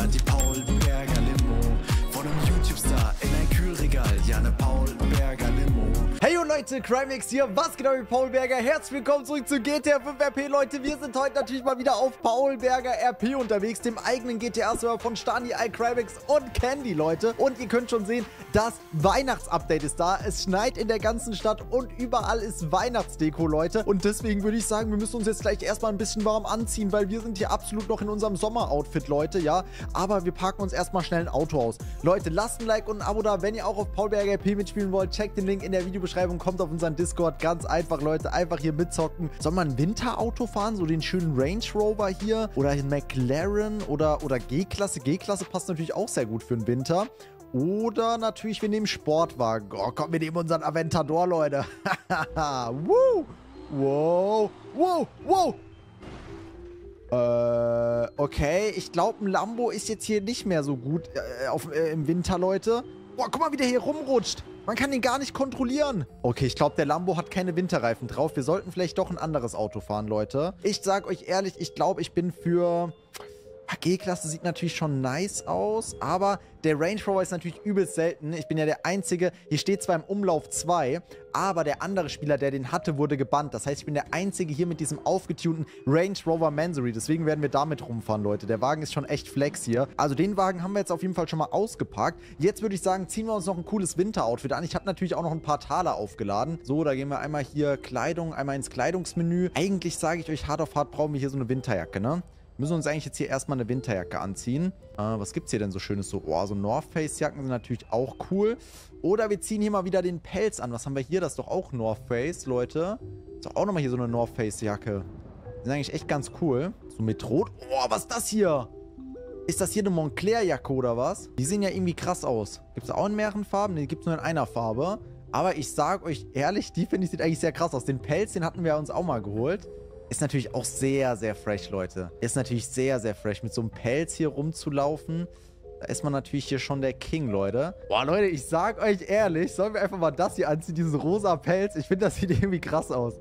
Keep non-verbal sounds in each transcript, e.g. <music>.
Ja, Leute, Crimex hier, was geht mit Paul Berger? Herzlich willkommen zurück zu GTA 5 RP, Leute. Wir sind heute natürlich mal wieder auf Paul Berger RP unterwegs, dem eigenen GTA-Server von Stani, iCrimex und Candy, Leute. Und ihr könnt schon sehen, das Weihnachtsupdate ist da. Es schneit in der ganzen Stadt und überall ist Weihnachtsdeko, Leute. Und deswegen würde ich sagen, wir müssen uns jetzt gleich erstmal ein bisschen warm anziehen, weil wir sind hier absolut noch in unserem Sommeroutfit, Leute, ja. Aber wir parken uns erstmal schnell ein Auto aus. Leute, lasst ein Like und ein Abo da, wenn ihr auch auf Paul Berger RP mitspielen wollt. Checkt den Link in der Videobeschreibung. Kommt auf unseren Discord. Ganz einfach, Leute. Einfach hier mitzocken. Soll man ein Winterauto fahren? So den schönen Range Rover hier? Oder ein McLaren? Oder, oder G-Klasse? G-Klasse passt natürlich auch sehr gut für den Winter. Oder natürlich, wir nehmen Sportwagen. Oh, komm, wir nehmen unseren Aventador, Leute. <laughs> Woo! Wow! Wow! Wow! Äh, okay. Ich glaube, ein Lambo ist jetzt hier nicht mehr so gut äh, auf, äh, im Winter, Leute. Boah, guck mal, wie der hier rumrutscht. Man kann den gar nicht kontrollieren. Okay, ich glaube, der Lambo hat keine Winterreifen drauf. Wir sollten vielleicht doch ein anderes Auto fahren, Leute. Ich sag euch ehrlich, ich glaube, ich bin für... G-Klasse sieht natürlich schon nice aus, aber der Range Rover ist natürlich übelst selten. Ich bin ja der Einzige, hier steht zwar im Umlauf 2, aber der andere Spieler, der den hatte, wurde gebannt. Das heißt, ich bin der Einzige hier mit diesem aufgetunten Range Rover Mansory. Deswegen werden wir damit rumfahren, Leute. Der Wagen ist schon echt flex hier. Also den Wagen haben wir jetzt auf jeden Fall schon mal ausgepackt. Jetzt würde ich sagen, ziehen wir uns noch ein cooles Winteroutfit an. Ich habe natürlich auch noch ein paar Taler aufgeladen. So, da gehen wir einmal hier Kleidung, einmal ins Kleidungsmenü. Eigentlich sage ich euch, hart auf hart brauchen wir hier so eine Winterjacke, ne? Müssen uns eigentlich jetzt hier erstmal eine Winterjacke anziehen. Äh, was gibt's hier denn so Schönes? So, oh, so North Face Jacken sind natürlich auch cool. Oder wir ziehen hier mal wieder den Pelz an. Was haben wir hier? Das ist doch auch North Face, Leute. Ist doch auch nochmal hier so eine North Face Jacke. Die sind eigentlich echt ganz cool. So mit Rot. Oh, was ist das hier? Ist das hier eine Montclair-Jacke oder was? Die sehen ja irgendwie krass aus. Gibt es auch in mehreren Farben? Ne, gibt es nur in einer Farbe. Aber ich sag euch ehrlich, die finde ich sieht eigentlich sehr krass aus. Den Pelz, den hatten wir uns auch mal geholt. Ist natürlich auch sehr, sehr fresh, Leute. Ist natürlich sehr, sehr fresh. Mit so einem Pelz hier rumzulaufen, da ist man natürlich hier schon der King, Leute. Boah, Leute, ich sag euch ehrlich, sollen wir einfach mal das hier anziehen, diesen rosa Pelz? Ich finde, das sieht irgendwie krass aus.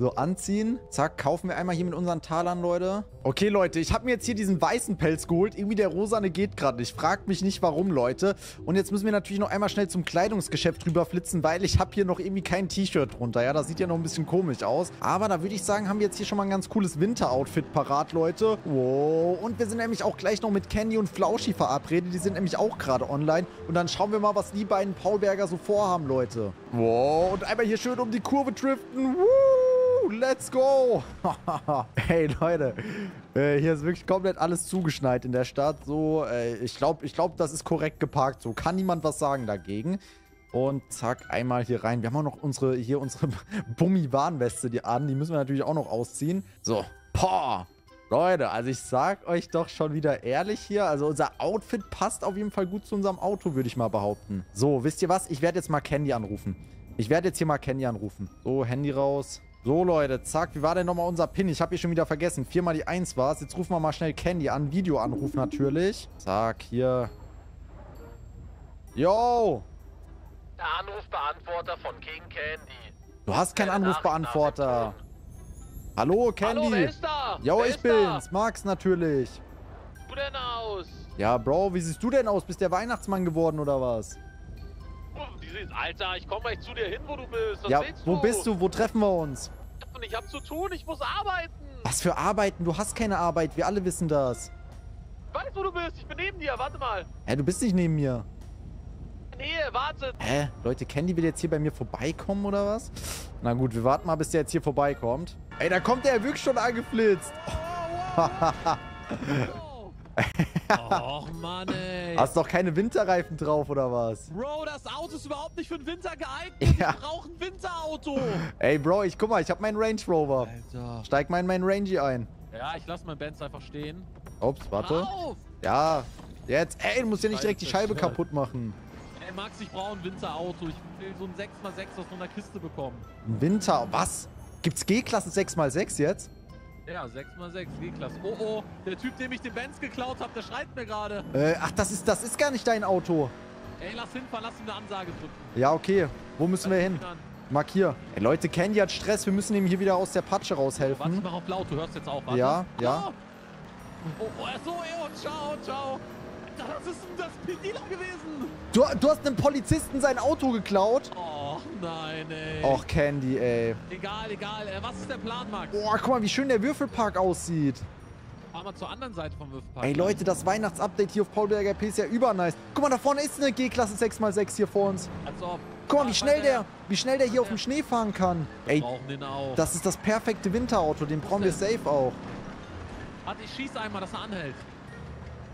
So, anziehen. Zack, kaufen wir einmal hier mit unseren Talern, Leute. Okay, Leute, ich habe mir jetzt hier diesen weißen Pelz geholt. Irgendwie der rosane geht gerade nicht. Fragt mich nicht, warum, Leute. Und jetzt müssen wir natürlich noch einmal schnell zum Kleidungsgeschäft rüber flitzen, weil ich habe hier noch irgendwie kein T-Shirt drunter. Ja, das sieht ja noch ein bisschen komisch aus. Aber da würde ich sagen, haben wir jetzt hier schon mal ein ganz cooles Winteroutfit parat, Leute. Wow. Und wir sind nämlich auch gleich noch mit Candy und Flauschi verabredet. Die sind nämlich auch gerade online. Und dann schauen wir mal, was die beiden Paulberger so vorhaben, Leute. Wow, und einmal hier schön um die Kurve driften. Woo, let's go. <laughs> hey, Leute. Äh, hier ist wirklich komplett alles zugeschneit in der Stadt. So, äh, ich glaube, ich glaub, das ist korrekt geparkt. So, kann niemand was sagen dagegen. Und zack, einmal hier rein. Wir haben auch noch unsere, hier unsere <laughs> Bummi-Warnweste an. Die müssen wir natürlich auch noch ausziehen. So, boah. Leute, also ich sag euch doch schon wieder ehrlich hier, also unser Outfit passt auf jeden Fall gut zu unserem Auto, würde ich mal behaupten. So, wisst ihr was? Ich werde jetzt mal Candy anrufen. Ich werde jetzt hier mal Candy anrufen. So, Handy raus. So, Leute, zack. Wie war denn nochmal unser Pin? Ich habe hier schon wieder vergessen. Viermal die Eins war es. Jetzt rufen wir mal schnell Candy an. Videoanruf natürlich. Zack, hier. Yo! Der Anrufbeantworter von King Candy. Du hast keinen Anrufbeantworter. Hallo, Candy. Hallo, wer ist da? Jo, wer ich bin's. Da? Max natürlich. Du denn aus? Ja, Bro, wie siehst du denn aus? Bist der Weihnachtsmann geworden oder was? Oh, sind, Alter, ich komme gleich zu dir hin, wo du bist. Was ja, wo du? bist du? Wo treffen wir uns? Ich hab zu tun, ich muss arbeiten. Was für Arbeiten? Du hast keine Arbeit. Wir alle wissen das. Ich weiß, wo du bist. Ich bin neben dir. Warte mal. Hä, du bist nicht neben mir. Nähe, warte. Hä? Leute, Candy will jetzt hier bei mir vorbeikommen oder was? Na gut, wir warten mal, bis der jetzt hier vorbeikommt. Ey, da kommt der wirklich schon angeflitzt. <laughs> Och, Mann, ey. Hast doch keine Winterreifen drauf, oder was? Bro, das Auto ist überhaupt nicht für den Winter geeignet. <laughs> Ja. Ich brauche ein Winterauto. Ey, Bro, ich guck mal, ich hab meinen Range Rover. Alter. Steig mal in meinen Rangy ein. Ja, ich lasse meinen Benz einfach stehen. Ups, warte. Auf! Ja, jetzt. Ey, du musst ja nicht direkt die Scheibe Scheiße. kaputt machen. Ey, Max, ich brauche ein Winterauto. Ich will so ein 6x6 aus so einer Kiste bekommen. Ein Winter. Was? Gibt's G-Klasse 6x6 jetzt? Ja, 6x6 G-Klasse. Oh, oh, der Typ, dem ich den Benz geklaut habe, der schreit mir gerade. Äh, ach, das ist, das ist gar nicht dein Auto. Ey, lass hinfahren, lass ihm eine Ansage drücken. Ja, okay. Wo müssen wir Lass hin? ihn an. Markier. Ey, Leute, Candy hat Stress. Wir müssen ihm hier wieder aus der Patsche Warte, raushelfen. mach auf laut, du hörst jetzt auch. Warte. Ja, ja. Oh, oh, oh so, ey, und ciao, ciao. Was ist denn das Pedila gewesen? Du, du hast einem Polizisten sein Auto geklaut? Oh, nein, ey. Och, Candy, ey. Egal, egal. Äh, was ist der Plan, Max? Boah, guck mal, wie schön der Würfelpark aussieht. Fahren wir zur anderen Seite vom Würfelpark. Ey, Leute, das Weihnachtsupdate hier auf Paulberger P ist ja übernice. Guck mal, da vorne ist eine G-Klasse 6x6 hier vor uns. Als ob. Guck mal, wie schnell der, wie schnell der hier auf dem Schnee fahren kann. Ey, das ist das perfekte Winterauto. Den brauchen wir safe auch. Warte, ich schieße einmal, dass er anhält.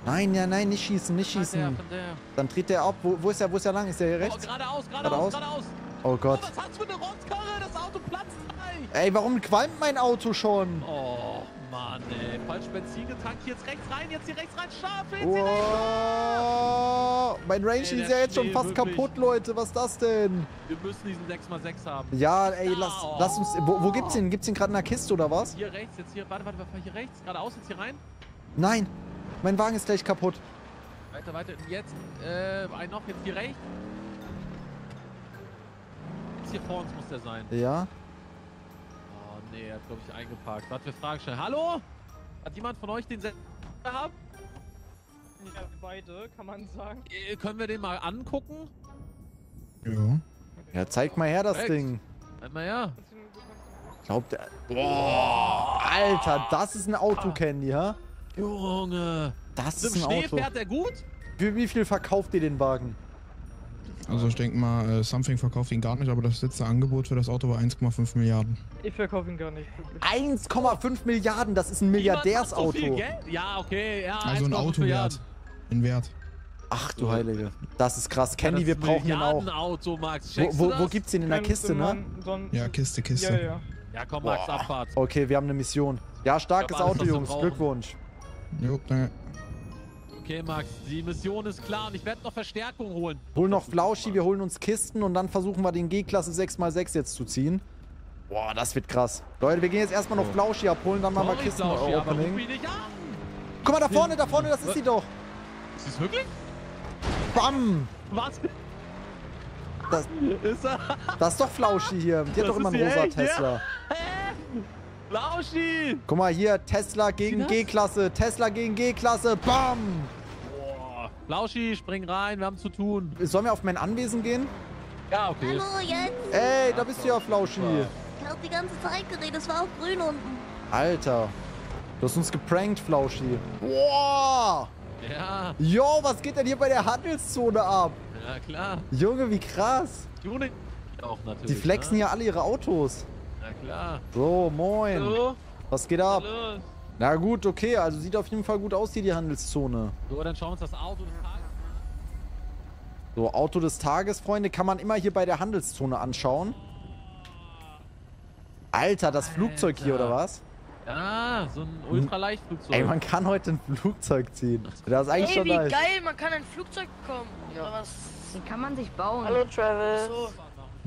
Nein, ja, nein, nicht schießen, nicht Von der, schießen. von der. Dann dreht der ab. Wo, wo ist der, wo ist der lang? Ist der hier Oh, rechts? geradeaus, Geradeaus? geradeaus, geradeaus. Oh Oh, Gott. was hast du für eine Rotzkarre? Das Auto platzt gleich. Ey, warum qualmt mein Auto schon? Oh, Mann, ey. Falsch Benzin getankt. Jetzt rechts rein, jetzt hier rechts rein. Scharf, jetzt hier rechts. Wow. Mein Range Ey, ist der ja jetzt schon fast wirklich. kaputt, Leute. Was ist das denn? Wir müssen diesen 6x6 haben. Ja, ey, lass, Oh. lass uns. Wo, wo gibt's den? Gibt's den gerade in der Kiste oder was? Hier rechts, jetzt hier. Warte, warte, warte. Hier rechts. Geradeaus, jetzt hier rein. Nein. Mein Wagen ist gleich kaputt. Weiter, weiter. Jetzt, äh, ein noch. Jetzt hier rechts. Jetzt hier vor uns muss der sein. Ja. Oh, nee, er hat, glaube ich, eingeparkt. Warte, wir fragen schnell. Hallo? Hat jemand von euch den Sender gehabt? Ja, beide, kann man sagen. Äh, können wir den mal angucken? Ja. Ja, zeig mal her das Perfekt. Ding. Einmal ja. Glaubt der. Boah. Alter, das ist ein Auto, Candy, ha? Junge. Das ist ein Schnee Auto. fährt er gut? Für wie viel verkauft ihr den Wagen? Also ich denke mal, äh, Something verkauft ihn gar nicht, aber das letzte Angebot für das Auto war 1,5 Milliarden. Ich verkaufe ihn gar nicht. Wirklich. 1,5 Milliarden, das ist ein Milliardärsauto. So viel Geld? Ja, okay. Ja, Also ein 1,5 Autowert. Milliarden. In Wert. Ach du Heilige. Das ist krass. Candy, Ja, wir ein brauchen den auch. Milliardenauto, Max. Wo, wo, wo gibt's den in der Kiste, ne? Ja, Kiste, Kiste. Ja, ja. Ja, komm, Max, Abfahrt. Okay, wir haben eine Mission. Ja, starkes Auto, Jungs. brauchen. Glückwunsch. Jo, danke. Okay, Max, die Mission ist klar und ich werde noch Verstärkung holen. Hol noch Flauschi, wir holen uns Kisten und dann versuchen wir den G-Klasse 6x6 jetzt zu ziehen. Boah, das wird krass. Leute, wir gehen jetzt erstmal noch Flauschi abholen, dann machen wir Sorry, Flauschi, aber ruf Kisten-Opening. mich nicht an. Guck mal, da vorne, da vorne, das ist sie doch. Ist es wirklich? Bam! Was? Das, Ist er? das ist doch Flauschi hier. Die hat Das doch immer einen rosa echt, ja? Lauschi! Guck mal hier, Tesla gegen? G-Klasse, Tesla gegen G-Klasse, bam! Boah. Lauschi, spring rein, wir haben zu tun. Sollen wir auf mein Anwesen gehen? Ja, okay. Hallo, jetzt. Ey, da bist du ja, Flauschi. Ich hab die ganze Zeit geredet, es war auch grün unten. Alter. Du hast uns geprankt, Flauschi. Boah! Ja, Jo, was geht denn hier bei der Handelszone ab? ja klar. Junge, wie krass. Tuning auch natürlich. Die flexen ne? hier alle ihre Autos. Klar. So, moin. Hallo? Was geht ab? Hallo? Na gut, okay. Also sieht auf jeden Fall gut aus hier, die Handelszone. So, dann schauen wir uns das Auto des Tages So, Auto des Tages, Freunde, kann man immer hier bei der Handelszone anschauen. Alter, das Flugzeug hier, oder was? Ja, so ein Ultraleichtflugzeug. Ey, man kann heute ein Flugzeug ziehen. Das ist eigentlich Ey, schon wie nice. geil, man kann ein Flugzeug bekommen. Oder was? Den kann man sich bauen. Hallo, Travis. So.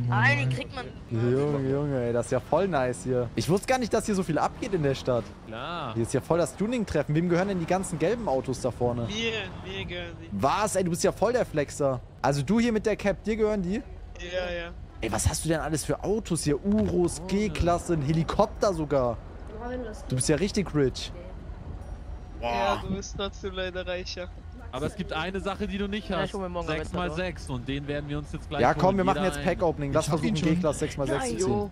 Nein, den kriegt man. Junge, Junge, ey, das ist ja voll nice hier. Ich wusste gar nicht, dass hier so viel abgeht in der Stadt. Klar. Hier ist ja voll das Tuning-Treffen. Wem gehören denn die ganzen gelben Autos da vorne? Mir, mir gehören die. Was? Ey, du bist ja voll der Flexer. Also du hier mit der Cap, dir gehören die? Ja, ja. Ey, was hast du denn alles für Autos hier? Uros, G-Klasse, ein Helikopter sogar. Du bist ja richtig rich. Ja, du bist trotzdem leider reicher. Aber es gibt eine Sache, die du nicht hast. ich hol mir morgen 6 mal Aventador. 6 und den werden wir uns jetzt gleich Ja, komm, wir machen jetzt. Pack-Opening. Lass versuchen. G-Klasse 6x6 zu ziehen.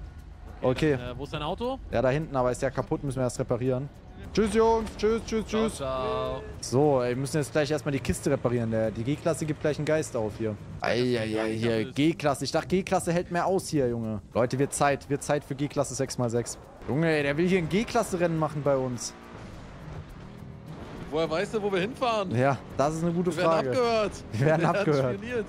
Okay, Äh, wo ist dein Auto? ja, da hinten, aber ist ja kaputt, müssen wir erst reparieren. Tschüss, Jungs. Tschüss, tschüss, tschüss. Ciao. So, ey, wir müssen jetzt gleich erstmal die Kiste reparieren. Der, die G-Klasse gibt gleich einen Geist auf hier. Eieiei, hier, G-Klasse. Ich dachte, G-Klasse hält mehr aus hier, Junge. Leute, wird Zeit. Wird Zeit für G-Klasse 6x6. Junge, ey, der will hier ein G-Klasse-Rennen machen bei uns. Woher weißt du, wo wir hinfahren? Ja, das ist eine gute wir werden Frage. abgehört. Wir werden <laughs> Der hat abgehört. spioniert.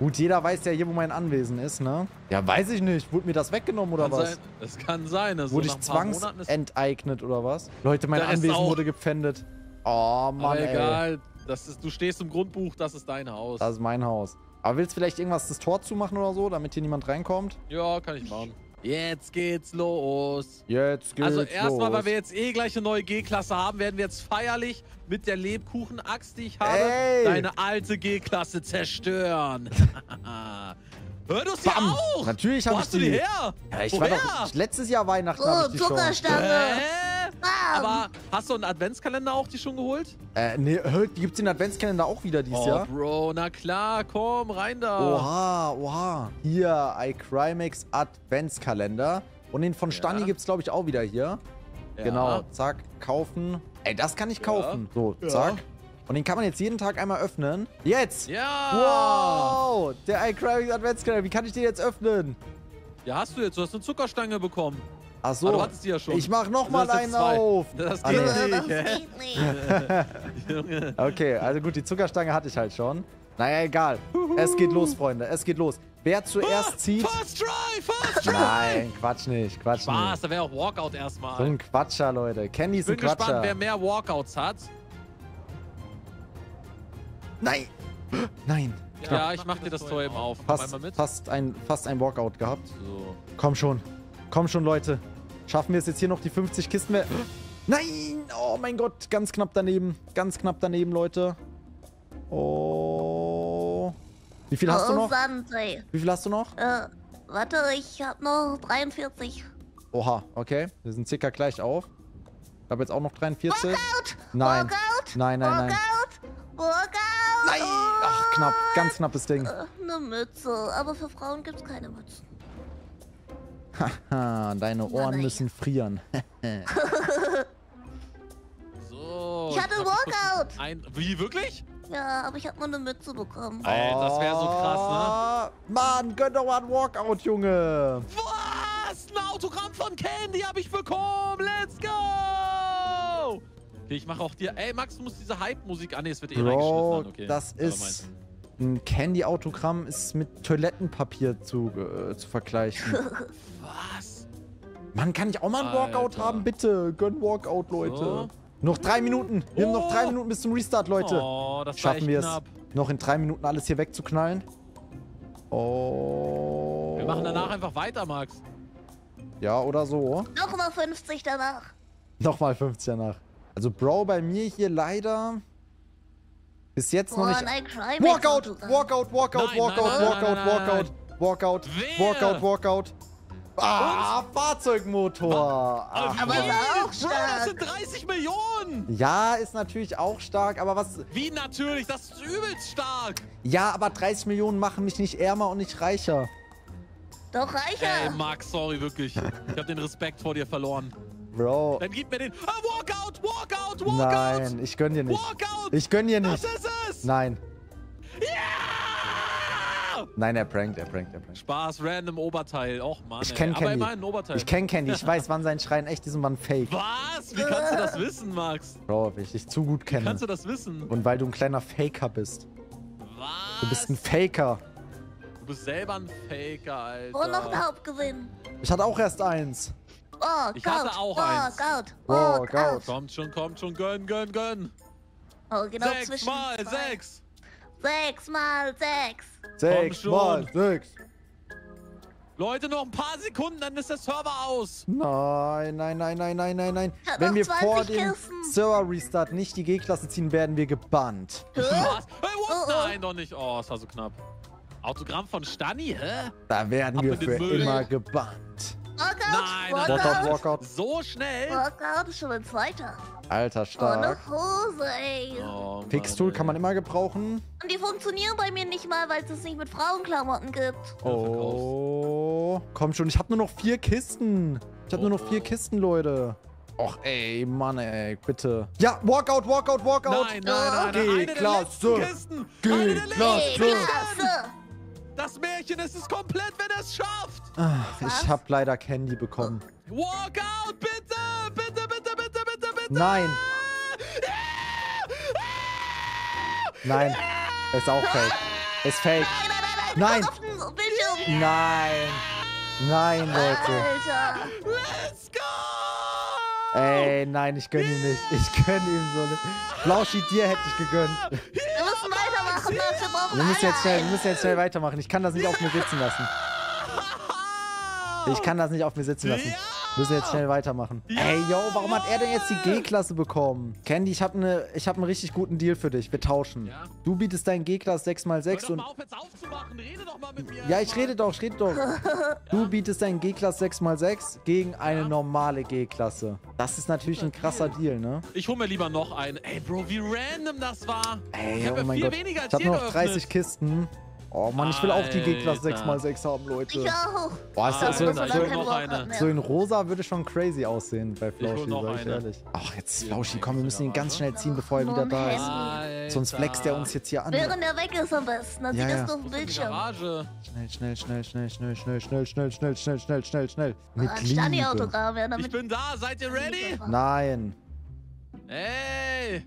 Gut, jeder weiß ja hier, wo mein Anwesen ist, ne? Ja, weiß ich nicht. Wurde mir das weggenommen oder Kann was? sein. Es kann sein. Also Wurde ich zwangsenteignet oder was? Leute, mein Da Anwesen wurde gepfändet. Oh, Mann, Aber ey. egal. Das ist, du stehst im Grundbuch, das ist dein Haus. Das ist mein Haus. Aber willst du vielleicht irgendwas das Tor zumachen oder so, damit hier niemand reinkommt? ja, kann ich machen. Jetzt geht's los. Jetzt geht's also erstmal, los. weil wir jetzt eh gleich eine neue G-Klasse haben, werden wir jetzt feierlich mit der Lebkuchen-Axt, die ich habe, Ey! deine alte G-Klasse zerstören. <laughs> <laughs> Hör du sie Bam! auch? Natürlich Wo hab ich hast du die die. her? Ja, ich war Woher? doch... Ich, letztes Jahr Weihnachten Oh, ich die schon. Zuckerstange. Hä? Bam. Aber hast du einen Adventskalender auch die schon geholt? Äh, nee, die gibt's in Adventskalender auch wieder dieses oh, Jahr. Bro, na klar, komm, rein da. Oha, oha. Hier, iCrimex Adventskalender. Und den von Stani Ja. gibt's, glaube ich, auch wieder hier. Ja. Genau, zack, kaufen. Ey, das kann ich kaufen. So, zack. Und den kann man jetzt jeden Tag einmal öffnen. Jetzt! Ja. Wow! Der iCrimex Adventskalender. Wie kann ich den jetzt öffnen? Ja, hast du jetzt. Du hast eine Zuckerstange bekommen. Ach Ah, so. du hattest die ja schon. ich mach noch Du mal hast jetzt einen zwei. auf. Das Ah, geht das nicht. hä? geht nicht. <laughs> Junge. Okay, also gut, die Zuckerstange hatte ich halt schon. Naja, egal. Es geht los, Freunde. Es geht los. Wer zuerst zieht... First try, first try. Nein, Quatsch nicht. Quatsch Spaß, nicht. da wäre auch Walkout erstmal. So ein Quatscher, Leute. Candy ich ist ein bin gespannt, Quatscher. wer mehr Walkouts hat. Nein! Nein! Ja, ich mach dir das Tor eben auf. Fast, fast, ein, fast ein Walkout gehabt. So. Komm schon. Komm schon, Leute. Schaffen wir es jetzt hier noch die 50 Kisten mehr? Nein! Oh mein Gott, ganz knapp daneben. Ganz knapp daneben, Leute. Oh. Wie viel hast du oh, noch? Sandra. Wie viel hast du noch? Äh, warte, ich hab noch 43. Oha, okay. Wir sind circa gleich auf. Ich habe jetzt auch noch 43. Workout! Nein. Workout! Nein, nein, nein. Knapp. Ganz knappes Ding. Äh, Eine Mütze, aber für Frauen gibt's keine Mützen. Haha, deine Ohren nein. müssen frieren. <laughs> So. Ich hatte muss Walkout. Ein, wie, wirklich? Ja, aber ich hab nur eine Mütze bekommen. Alter, das wäre so krass, ne? Ah, Mann, gönn doch mal einen Walkout, Junge. Was? Ein Autogramm von Candy habe ich bekommen. Let's go! Okay, ich mache auch dir. Ey, Max, du musst diese Hype-Musik an. Nee, es wird eh Bro, reingeschnitten. Okay. das ist... Ein Candy-Autogramm ist mit Toilettenpapier zu, äh, zu vergleichen. <laughs> Was? Mann, kann ich auch mal einen Walkout Alter. haben? Bitte, gönn Walkout, Leute. So. Noch drei Minuten. Wir haben noch Oh. drei Minuten bis zum Restart, Leute. Oh, das Schaffen wir es, knapp. noch in drei Minuten alles hier wegzuknallen? Oh. Wir machen danach einfach weiter, Max. Ja, oder so. Nochmal 50 danach. Nochmal 50 danach. Also, Bro, bei mir hier leider bis jetzt noch Boah, nicht... ein Crime Walkout, Walkout, Walkout, Nein, Walkout, nein, nein, Walkout, nein, nein, Walkout, Walkout, Wer? Walkout, Walkout. Ah, Fahrzeugmotor. Ach, Aber ist auch Bro, das stark. sind 30 Millionen. ja, ist natürlich auch stark, aber was... Wie natürlich? Das ist übelst stark. Ja, aber 30 Millionen machen mich nicht ärmer und nicht reicher. Doch reicher. Ey, Max, sorry, wirklich. Ich habe den Respekt vor dir verloren. Bro, Dann gib mir den. Ah, Walkout, Walkout, Walkout. nein, ich gönn dir nicht. Walkout. Ich gönn dir das nicht. ist es. Nein, Ja! nein, er prankt, er prankt, er prankt. Spaß, random Oberteil. Och, Mann. Ich kenn Aber Candy. immerhin ein Oberteil. Ich kenn Candy, ich <laughs> weiß, wann sein Schreien echt ist und wann fake. Was? Wie kannst du das wissen, Max? Bro, weil ich dich zu gut Wie kenne. kannst du das wissen? Und weil du ein kleiner Faker bist. Was? Du bist ein Faker. Du bist selber ein Faker, Alter. Und noch ein Hauptgewinn. Ich hatte auch erst eins. Oh, Ich hatte Gout. auch oh, eins. Gout. Oh, Oh, Gout. Kommt schon, kommt schon, gönn, gönn, gönn. Oh, genau sechs zwischen mal zwei. sechs. Sechs mal sechs. Sechs mal sechs. Leute, noch ein paar Sekunden, dann ist der Server aus. Nein, nein, nein, nein, nein, nein, nein. Wenn wir 20 vor dem. Server-Restart nicht die G-Klasse ziehen, werden wir gebannt. Hä? Was? Hey, what? Oh, oh. Nein, doch nicht. Oh, es war so knapp. Autogramm von Stani, hä? Da werden Ab wir für Müll. immer gebannt. Walkout. Nein, Walkout, Walkout. Walkout. So schnell? Walkout ist schon ein zweiter. Alter, Oh, stark. eine Hose, ey. Oh, Fixtool kann man immer gebrauchen. Und die funktionieren bei mir nicht mal, weil es es nicht mit Frauenklamotten gibt. Oh, komm schon, ich habe nur noch vier Kisten. Ich habe nur noch vier Kisten, Leute. Och, ey, Mann, ey, bitte. Ja, Walkout, Walkout, Walkout. Nein, nein, nein, nein. Eine der G-Klasse. letzten Kisten. Eine der letzten Kisten. Klasse. Das Märchen ist es komplett, wenn es schafft. Was? ich habe leider Candy bekommen. Walkout, bitte, bitte, bitte, bitte, bitte, bitte. Nein, nein. Ist auch fake. Ist fake. Nein, nein, nein, Nein. nein. Auf dem Bildschirm. Nein. Nein, Leute. Alter. Let's go. Ey, nein, ich gönn ihm nicht. Ich gönn ihm so nicht. Blauschi, dir hätte ich gegönnt. Wir müssen. Wir jetzt schnell, wir müssen jetzt schnell weitermachen. Ich kann das nicht auf mir sitzen lassen. Ich kann das nicht auf mir sitzen lassen. Ja! Müssen jetzt schnell weitermachen. Ja! Ey, yo, warum hat er denn jetzt die G-Klasse bekommen? Candy, ich habe ne, ich hab einen richtig guten Deal für dich. Wir tauschen. Ja. Du bietest deinen G-Klasse 6x6 Hör doch und... mal auf, jetzt aufzumachen. Rede doch mal mit mir. Ja, ich rede doch, ich rede doch. Du bietest deinen G-Klasse 6x6 gegen eine Ja. normale G-Klasse. Das ist natürlich ein krasser Deal, ne? Ich hol mir lieber noch einen. Ey, Bro, wie random das war. Ey, ich oh ja mein viel Gott. weniger als Ich habe noch 30 geöffnet. Kisten. Oh Mann, ich will auch die G-Klasse Alter. 6x6 haben, Leute. Ich auch. Boah, ist ja so, Alter, so so, in rosa würde schon crazy aussehen bei Flauschi, sag ich ehrlich. Ach, jetzt Flauschi, komm, wir müssen ihn ganz schnell ziehen, bevor er wieder da ist. Handy. Sonst flext er uns jetzt hier an. Während er weg ist am besten. Dann Ja, sieht ja. das denn die Bildschirm. Schnell, schnell, schnell, schnell, schnell, schnell, schnell, schnell, schnell, schnell, schnell, schnell, schnell. Mit Liebe. Ich bin da. Seid ihr ready? Nein. Ey.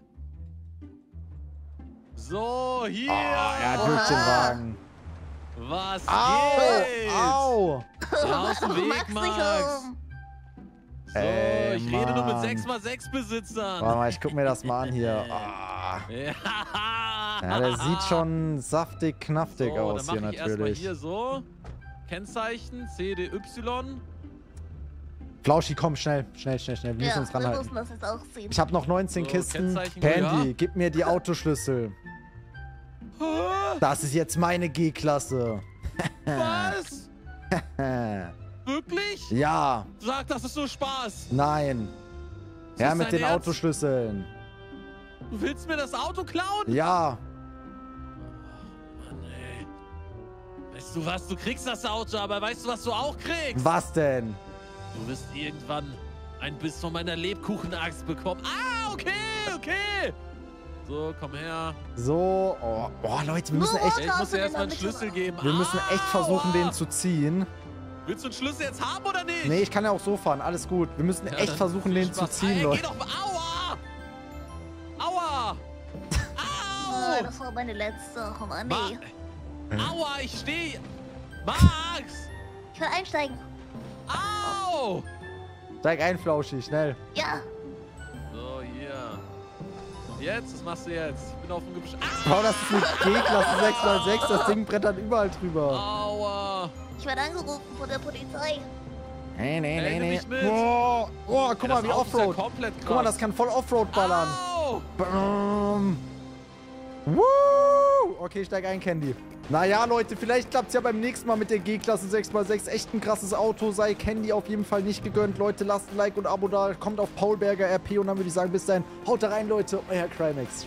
So, hier. Oh, er hat wirklich den Wagen. Was Au! geht? Au! Aus <laughs> dem Weg, Max Max. um. So, Ey, ich rede nur mit Mann. 6x6 Besitzern. Warte mal, ich guck mir das mal an hier. Ah. <laughs> Ja. Ja, der sieht schon saftig, knaftig so, aus dann hier mach ich erstmal natürlich. hier so. Kennzeichen CDY. Flauschi, komm, schnell, schnell, schnell, schnell. Wir müssen Ja, uns wir ranhalten. mussten das jetzt auch ziehen. Ich habe noch 19 So, Kisten. Candy, ja. gib mir die Autoschlüssel. Das ist jetzt meine G-Klasse. Was? <laughs> Wirklich? ja, Sag, das ist nur Spaß. nein. Ist Ja, mit den Ernst? Autoschlüsseln. Du willst mir das Auto klauen? Ja. Mann, ey. Weißt du was? Du kriegst das Auto, aber weißt du, was du auch kriegst? Was denn? Du wirst irgendwann ein Biss von meiner Lebkuchenaxt bekommen. Ah, okay, okay. So, komm her. So, oh, oh Leute, wir müssen echt, Ey, ich muss dir erstmal einen Schlüssel geben. wir müssen echt versuchen, den zu ziehen. Willst du einen Schlüssel jetzt haben oder nicht? Nee, ich kann ja auch so fahren, alles gut. Wir müssen echt versuchen, den zu ziehen, Leute. Geh doch. Aua! Aua! <laughs> Au! das war meine letzte. Oh Mann, Ma nee. Aua, ich stehe. Max! Ich will einsteigen. Au! Steig ein, Flauschi, schnell. Ja. Jetzt? Was machst du jetzt? Ich bin auf dem Gebüsch. Bro, das ist eine G-Klasse 6x6, das Ding brettert überall drüber. Aua! Ich werde angerufen von der Polizei. Nee, nee, nee, nee. mit. Oh, guck Ey, mal, wie ja Offroad. komplett krass. Guck mal, das kann voll Offroad ballern. Au! Bam. Woo! Okay, steig ein, Candy. Naja, Leute, vielleicht klappt es ja beim nächsten Mal mit der G-Klasse 6x6. Echt ein krasses Auto. Sei Candy auf jeden Fall nicht gegönnt. Leute, lasst ein Like und ein Abo da. Kommt auf Paulberger RP und dann würde ich sagen, bis dahin. Haut da rein, Leute. Euer Crimex.